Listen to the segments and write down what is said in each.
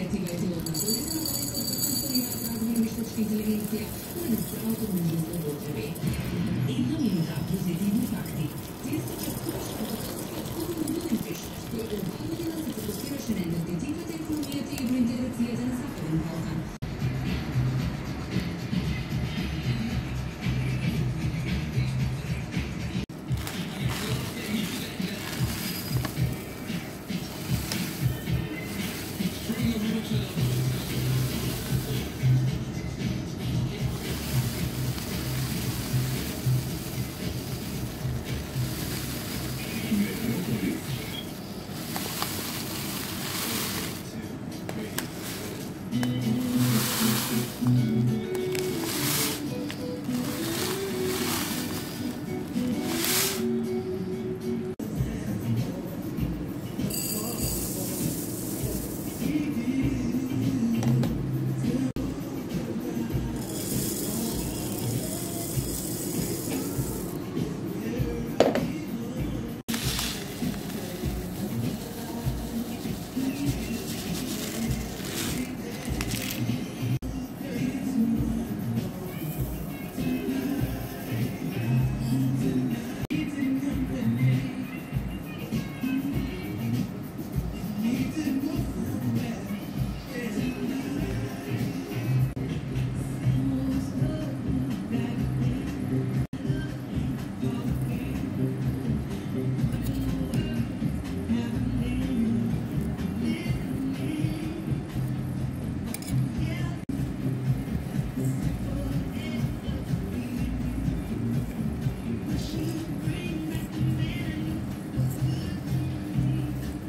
etiopna mistočke inteligencije danes z avtomobilom odločili.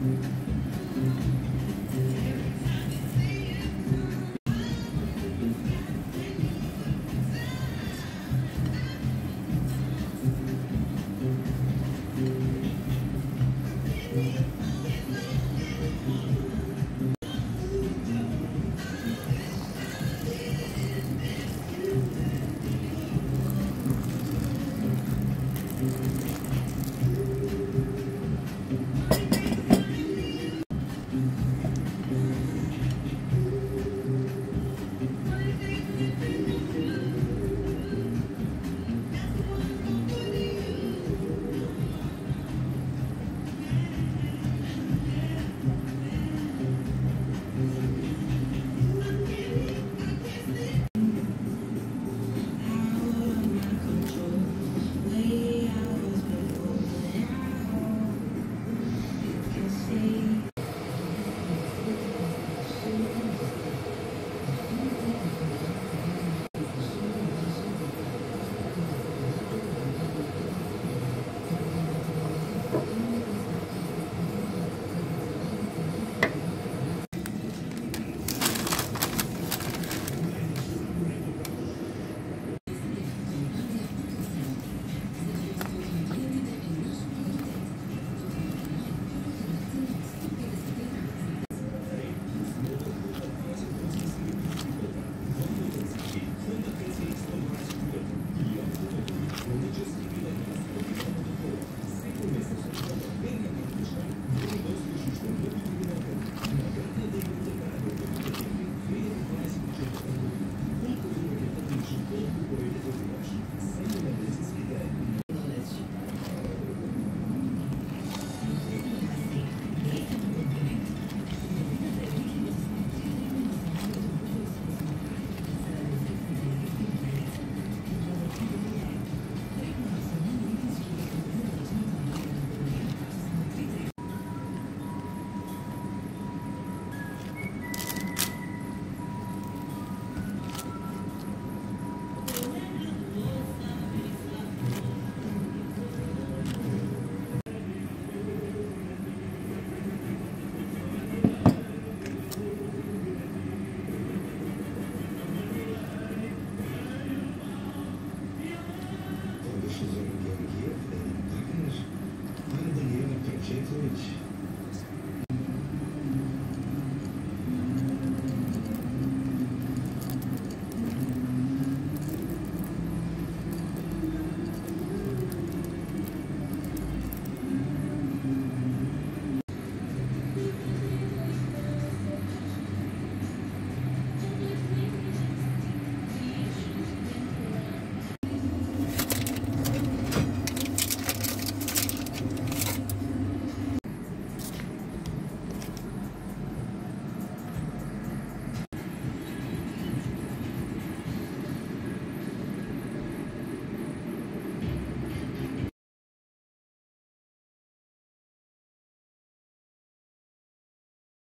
Mm-hmm.